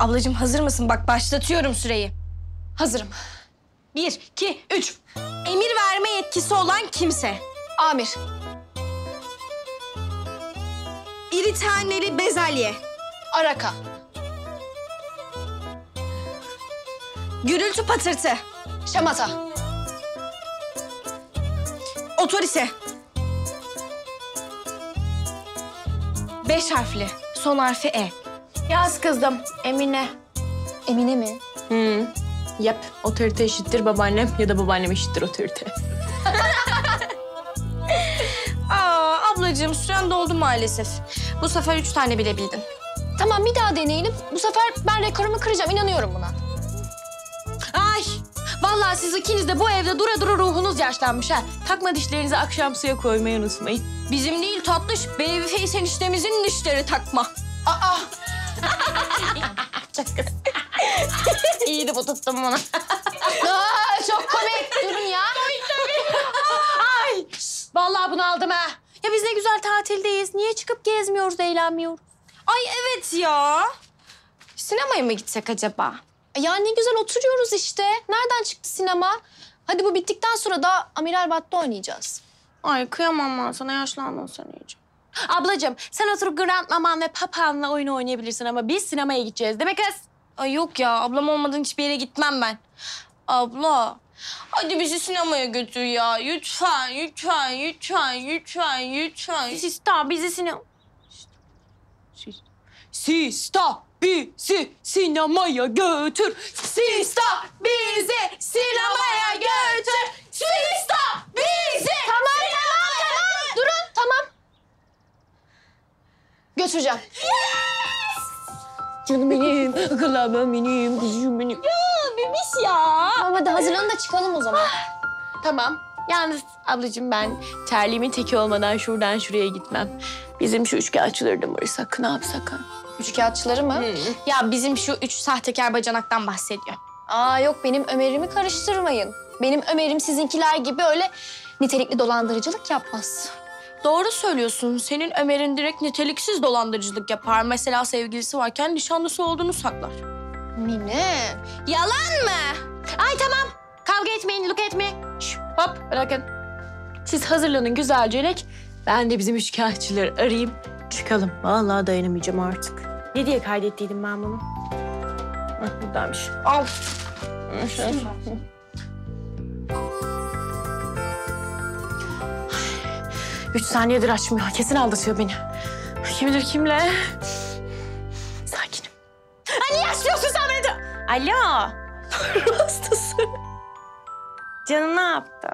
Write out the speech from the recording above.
Ablacığım hazır mısın? Bak başlatıyorum süreyi. Hazırım. Bir, iki, üç. Emir verme yetkisi olan kimse. Amir. İri taneli bezelye. Araka. Gürültü patırtı. Şamata. Otorite. Beş harfli. Son harfi E. Yaz kızdım. Emine. Emine mi? Hmm. Yap. Otorite eşittir babaannem ya da babaannem eşittir otorite. Aa ablacığım süren doldu maalesef. Bu sefer üç tane bilebildin. Tamam bir daha deneyelim. Bu sefer ben rekorumu kıracağım. İnanıyorum buna. Ay! Vallahi siz ikiniz de bu evde dura dura ruhunuz yaşlanmış ha. Takma dişlerinizi akşam suya koymayı unutmayın. Bizim değil tatlış, Babyface eniştemizin dişleri takma. Aa! İyiydi bu tuttum bunu. Aa, çok komik. Durun ya. Ay! Vallahi bunu aldım ha. Ya biz ne güzel tatildeyiz. Niye çıkıp gezmiyoruz, eğlenmiyoruz? Ay evet ya. Sinemaya mı gitsek acaba? Ya ne güzel oturuyoruz işte. Nereden çıktı sinema? Hadi bu bittikten sonra da Amiral Battı oynayacağız. Ay kıyamam ben sana yaşlandın sen iyice. Ablacığım sen oturup Grand Maman ve Papa'nla oyun oynayabilirsin ama biz sinemaya gideceğiz değil mi kız? Ay yok ya ablam olmadan hiçbir yere gitmem ben. Abla hadi bizi sinemaya götür ya. Lütfen, lütfen, lütfen, lütfen, lütfen. Sista bizi sinema... Sista bizi sinemaya götür. Sista bizi sinemaya götür. Sista bizi Tamam tamam tamam. Durun tamam. Götüreceğim. Canım benim, akıllarım benim, kuzum benim. Bebiş ya. Tamam hadi hazırlanın da çıkalım o zaman. Tamam. Yalnız ablacığım ben terliğimin teki olmadan şuradan şuraya gitmem. Bizim şu üçkağıtçıları da var sakın abi sakın. Üçkağıtçıları mı? Ya bizim şu üç sahtekar bacanaktan bahsediyor. Aa yok benim Ömer'imi karıştırmayın. Benim Ömer'im sizinkiler gibi öyle nitelikli dolandırıcılık yapmaz. Doğru söylüyorsun. Senin Ömer'in direkt niteliksiz dolandırıcılık yapar. Mesela sevgilisi varken nişanlısı olduğunu saklar. Mine. Yalan mı? Ay tamam. Kavga etmeyin, look etme. Şş, hop bırakın. Siz hazırlanın güzelce. Ben de bizim üçkağıtçıları arayayım. Çıkalım. Vallahi dayanamayacağım artık. Ne diye kaydettiydim ben bunu? Hah, buradaymış. Al. Üç saniyedir açmıyor. Kesin aldatıyor beni. Kim bilir kimle? Sakinim. Ay niye açmıyorsun sen beni? Alo. Ruh hastası. Canım ne yaptı?